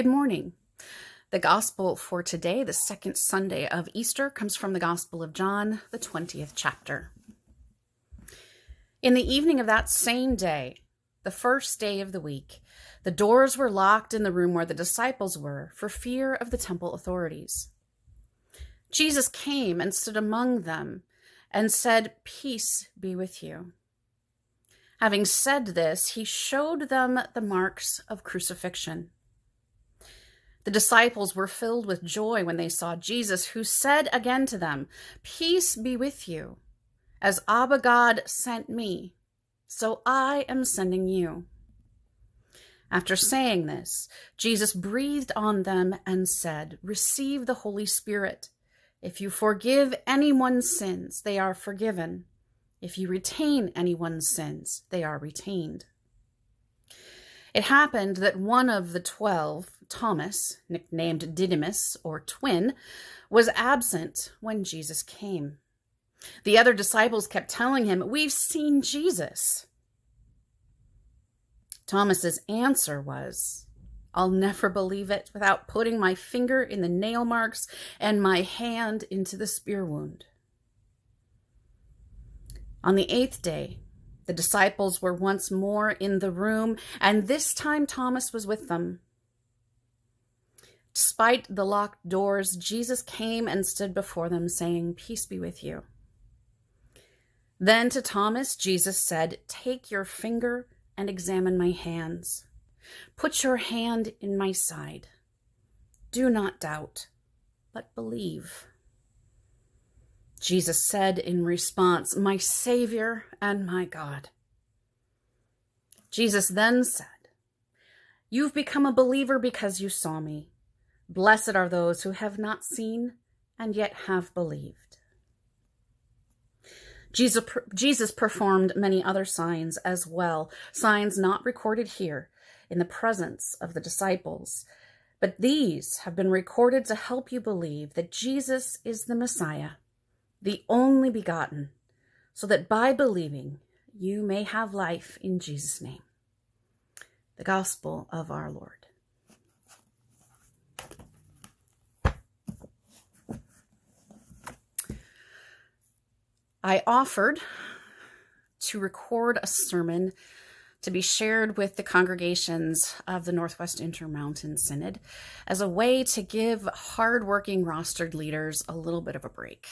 Good morning. The gospel for today, the second Sunday of Easter, comes from the Gospel of John, the 20th chapter. In the evening of that same day, the first day of the week, the doors were locked in the room where the disciples were for fear of the temple authorities. Jesus came and stood among them and said, Peace be with you. Having said this, he showed them the marks of crucifixion. The disciples were filled with joy when they saw Jesus, who said again to them, Peace be with you. As Abba God sent me, so I am sending you. After saying this, Jesus breathed on them and said, Receive the Holy Spirit. If you forgive anyone's sins, they are forgiven. If you retain anyone's sins, they are retained. It happened that one of the twelve, Thomas, nicknamed Didymus or Twin, was absent when Jesus came. The other disciples kept telling him, We've seen Jesus. Thomas's answer was, I'll never believe it without putting my finger in the nail marks and my hand into the spear wound. On the eighth day, the disciples were once more in the room, and this time Thomas was with them. Despite the locked doors, Jesus came and stood before them, saying, Peace be with you. Then to Thomas, Jesus said, Take your finger and examine my hands. Put your hand in my side. Do not doubt, but believe. Jesus said in response, My Savior and my God. Jesus then said, You've become a believer because you saw me. Blessed are those who have not seen and yet have believed. Jesus, Jesus performed many other signs as well, signs not recorded here in the presence of the disciples. But these have been recorded to help you believe that Jesus is the Messiah the only begotten, so that by believing you may have life in Jesus' name. The Gospel of our Lord. I offered to record a sermon to be shared with the congregations of the Northwest Intermountain Synod as a way to give hardworking rostered leaders a little bit of a break.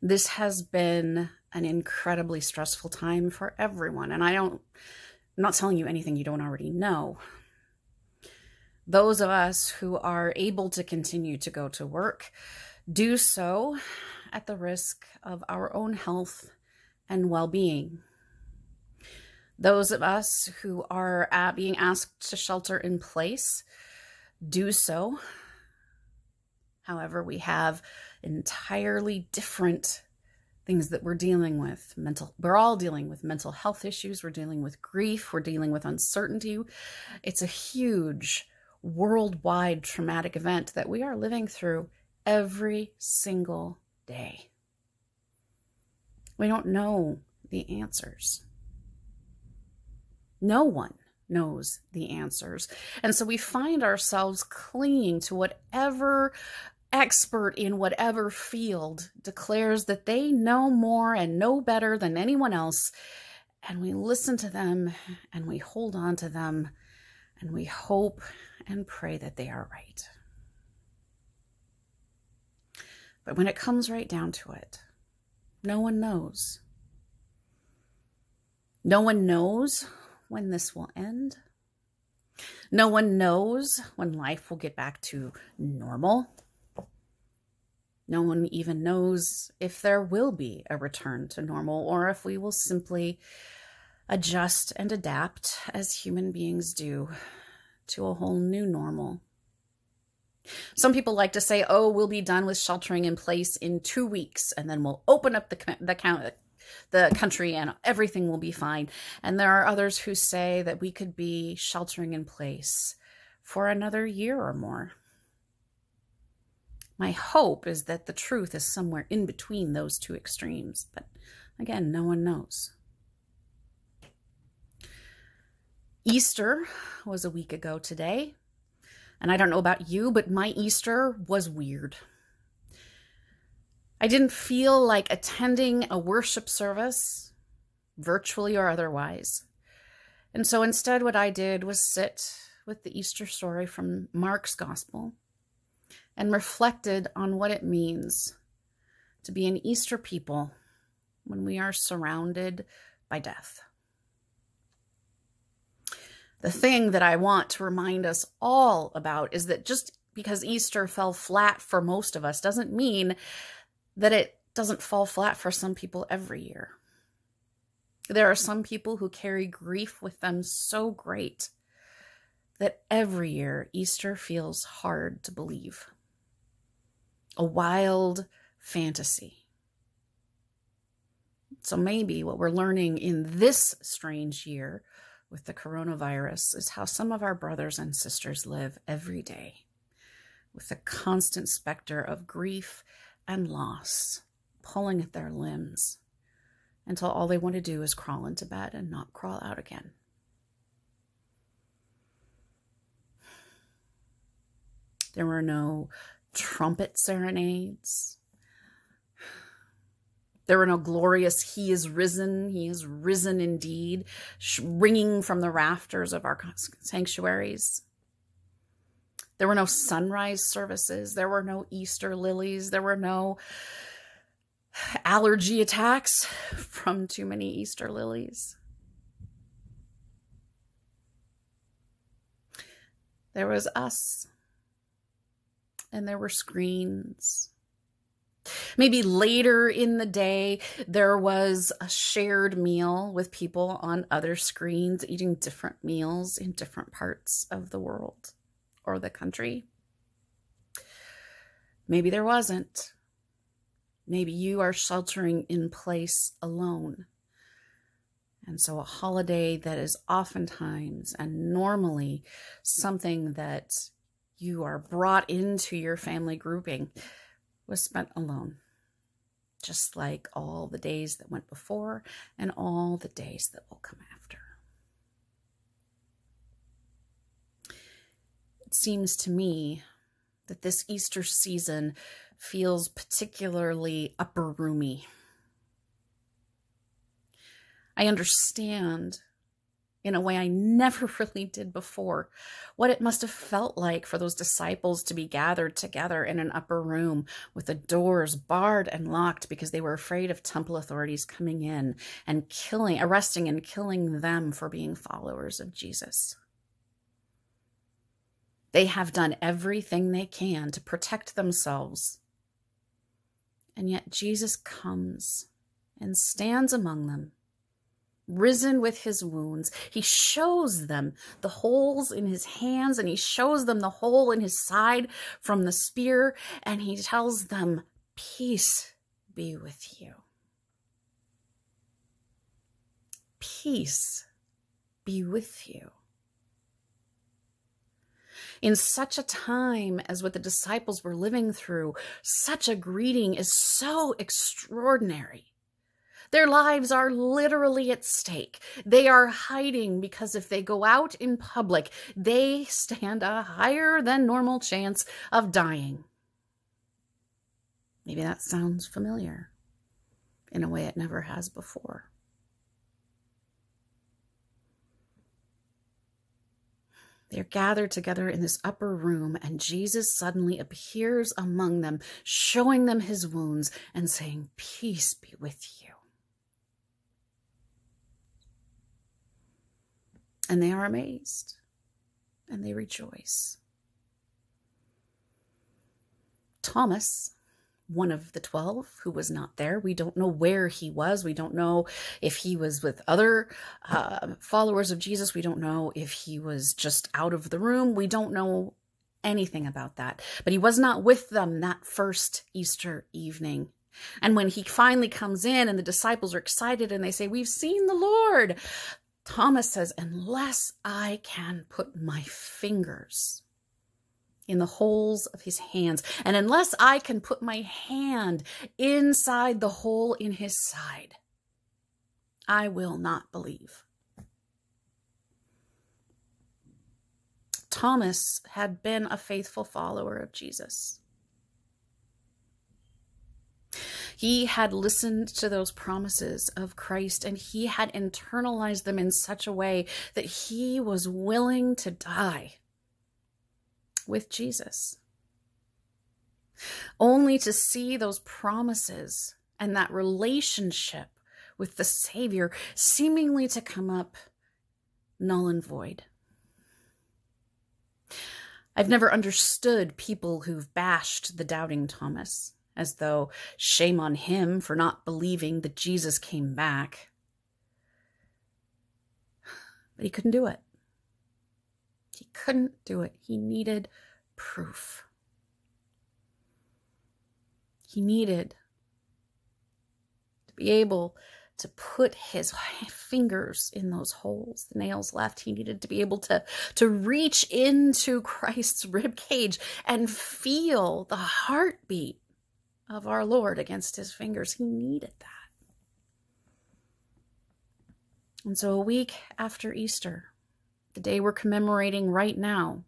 This has been an incredibly stressful time for everyone. And I don't, I'm not telling you anything you don't already know. Those of us who are able to continue to go to work do so at the risk of our own health and well being. Those of us who are being asked to shelter in place do so. However, we have entirely different things that we're dealing with mental we're all dealing with mental health issues we're dealing with grief we're dealing with uncertainty it's a huge worldwide traumatic event that we are living through every single day we don't know the answers no one knows the answers. And so we find ourselves clinging to whatever expert in whatever field declares that they know more and know better than anyone else. And we listen to them and we hold on to them and we hope and pray that they are right. But when it comes right down to it, no one knows. No one knows when this will end. No one knows when life will get back to normal. No one even knows if there will be a return to normal or if we will simply adjust and adapt as human beings do to a whole new normal. Some people like to say, oh, we'll be done with sheltering in place in two weeks and then we'll open up the, the, count, the country and everything will be fine. And there are others who say that we could be sheltering in place for another year or more. My hope is that the truth is somewhere in between those two extremes, but again, no one knows. Easter was a week ago today, And I don't know about you, but my Easter was weird. I didn't feel like attending a worship service, virtually or otherwise. And so instead, what I did was sit with the Easter story from Mark's Gospel and reflected on what it means to be an Easter people when we are surrounded by death. The thing that I want to remind us all about is that just because Easter fell flat for most of us doesn't mean that it doesn't fall flat for some people every year. There are some people who carry grief with them so great that every year Easter feels hard to believe. A wild fantasy. So maybe what we're learning in this strange year with the coronavirus is how some of our brothers and sisters live every day with the constant specter of grief and loss pulling at their limbs until all they want to do is crawl into bed and not crawl out again. There were no trumpet serenades there were no glorious, He is risen, He is risen indeed, ringing from the rafters of our sanctuaries. There were no sunrise services. There were no Easter lilies. There were no allergy attacks from too many Easter lilies. There was us, and there were screens Maybe later in the day, there was a shared meal with people on other screens eating different meals in different parts of the world or the country. Maybe there wasn't. Maybe you are sheltering in place alone. And so, a holiday that is oftentimes and normally something that you are brought into your family grouping was spent alone, just like all the days that went before and all the days that will come after. It seems to me that this Easter season feels particularly upper roomy. I understand in a way I never really did before. What it must have felt like for those disciples to be gathered together in an upper room with the doors barred and locked because they were afraid of temple authorities coming in and killing, arresting and killing them for being followers of Jesus. They have done everything they can to protect themselves. And yet Jesus comes and stands among them risen with his wounds. He shows them the holes in his hands and he shows them the hole in his side from the spear and he tells them, Peace be with you. Peace be with you. In such a time as what the disciples were living through, such a greeting is so extraordinary. Their lives are literally at stake. They are hiding because if they go out in public, they stand a higher than normal chance of dying. Maybe that sounds familiar in a way it never has before. They're gathered together in this upper room, and Jesus suddenly appears among them, showing them his wounds and saying, Peace be with you. And they are amazed and they rejoice. Thomas, one of the 12 who was not there. We don't know where he was. We don't know if he was with other uh, followers of Jesus. We don't know if he was just out of the room. We don't know anything about that. But he was not with them that first Easter evening. And when he finally comes in and the disciples are excited and they say, We've seen the Lord, Thomas says, unless I can put my fingers in the holes of his hands, and unless I can put my hand inside the hole in his side, I will not believe. Thomas had been a faithful follower of Jesus. He had listened to those promises of Christ and he had internalized them in such a way that he was willing to die with Jesus. Only to see those promises and that relationship with the Savior seemingly to come up null and void. I've never understood people who've bashed the doubting Thomas, as though shame on him for not believing that Jesus came back. But he couldn't do it. He couldn't do it. He needed proof. He needed to be able to put his fingers in those holes, the nails left. He needed to be able to, to reach into Christ's rib cage and feel the heartbeat of our Lord against his fingers. He needed that. And so, a week after Easter, the day we're commemorating right now,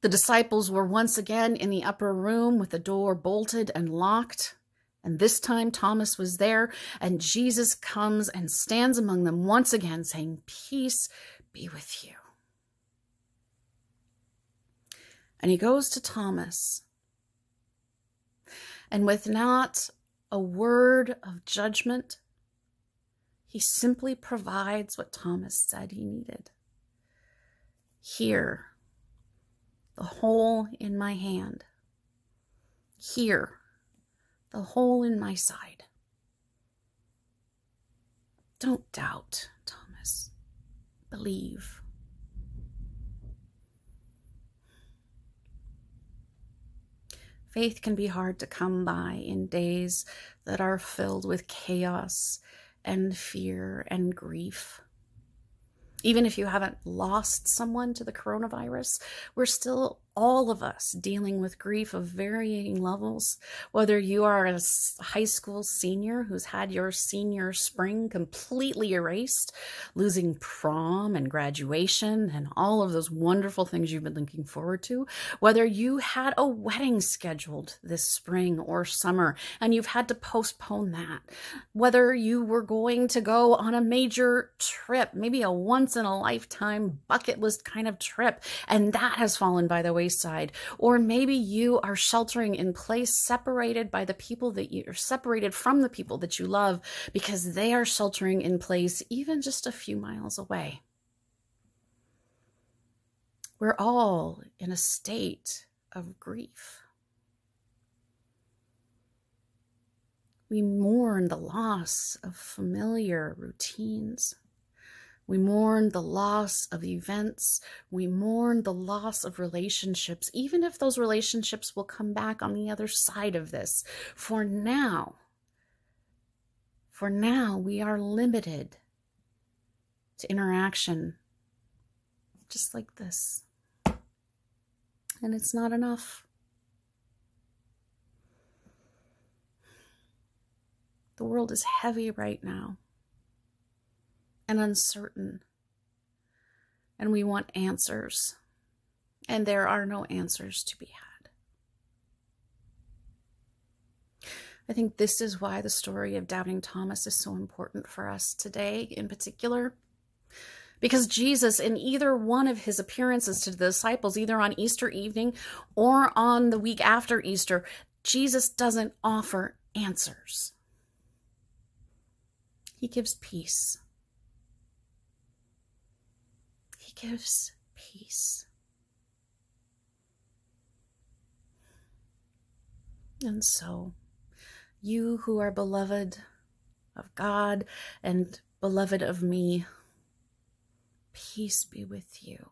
the disciples were once again in the upper room with the door bolted and locked. And this time Thomas was there, and Jesus comes and stands among them once again, saying, Peace be with you. And he goes to Thomas, and with not a word of judgment, he simply provides what Thomas said he needed. Here, the hole in my hand. Here, the hole in my side. Don't doubt, Thomas. Believe. Faith can be hard to come by in days that are filled with chaos and fear and grief. Even if you haven't lost someone to the coronavirus, we're still all of us dealing with grief of varying levels. Whether you are a high school senior who's had your senior spring completely erased, losing prom and graduation and all of those wonderful things you've been looking forward to, whether you had a wedding scheduled this spring or summer and you've had to postpone that, whether you were going to go on a major trip, maybe a once in a lifetime bucket list kind of trip, and that has fallen by the way wayside. Or maybe you are sheltering in place, separated by the people that you are separated from the people that you love because they are sheltering in place even just a few miles away. We're all in a state of grief. We mourn the loss of familiar routines. We mourn the loss of events. We mourn the loss of relationships, even if those relationships will come back on the other side of this. For now, for now, we are limited to interaction just like this. And it's not enough. The world is heavy right now and uncertain. And we want answers. And there are no answers to be had. I think this is why the story of Doubting Thomas is so important for us today, in particular. Because Jesus, in either one of his appearances to the disciples, either on Easter evening or on the week after Easter, Jesus doesn't offer answers. He gives peace gives peace. And so, you who are beloved of God and beloved of me, peace be with you.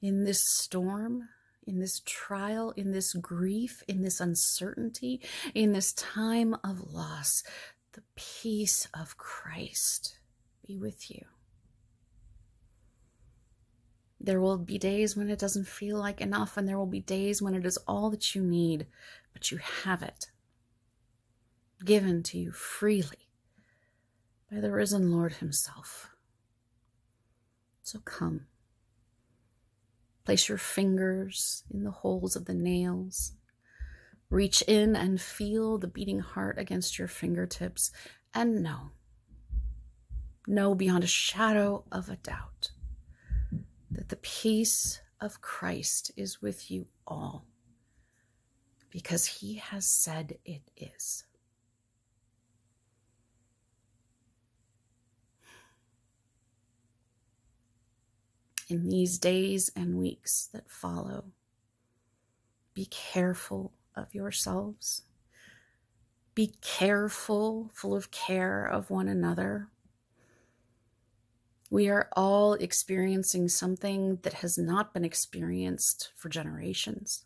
In this storm, in this trial, in this grief, in this uncertainty, in this time of loss, the peace of Christ be with you. There will be days when it doesn't feel like enough, and there will be days when it is all that you need, but you have it given to you freely by the risen Lord Himself. So come, Place your fingers in the holes of the nails. Reach in and feel the beating heart against your fingertips and know, know beyond a shadow of a doubt that the peace of Christ is with you all because he has said it is. In these days and weeks that follow, be careful of yourselves. Be careful, full of care of one another. We are all experiencing something that has not been experienced for generations.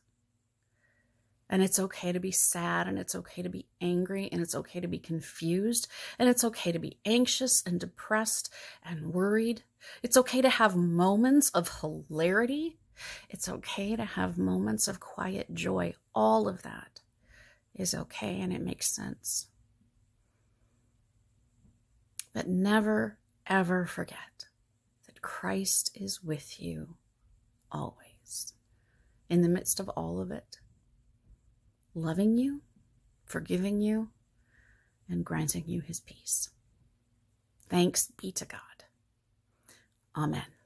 And it's okay to be sad, and it's okay to be angry, and it's okay to be confused, and it's okay to be anxious and depressed and worried. It's okay to have moments of hilarity. It's okay to have moments of quiet joy. All of that is okay and it makes sense. But never, ever forget that Christ is with you always, in the midst of all of it loving you, forgiving you, and granting you his peace. Thanks be to God. Amen.